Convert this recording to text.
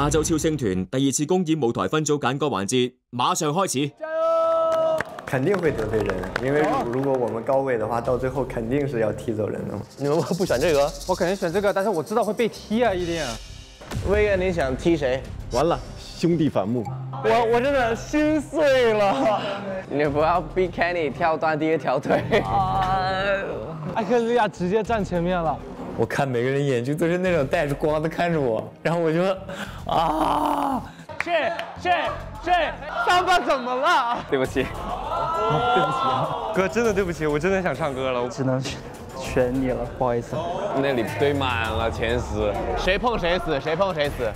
亚洲超星团第二次公演舞台分组拣歌环节，马上开始。加油肯定会得罪人，因为如果我们高位的话，到最后肯定是要踢走人的。你们不选这个？我肯定选这个，但是我知道会被踢啊，一定。威哥，你想踢谁？完了，兄弟反目。我我真的心碎了。你不要逼 Kenny 跳断第一条腿。艾克利亚直接站前面了。我看每个人眼睛都是那种带着光的看着我，然后我就啊。这这这！三八怎么了？对不起，对不起，哥，真的对不起，我真的想唱歌了，我只能选你了，不好意思。那里堆满了前十，谁碰谁死，谁碰谁死。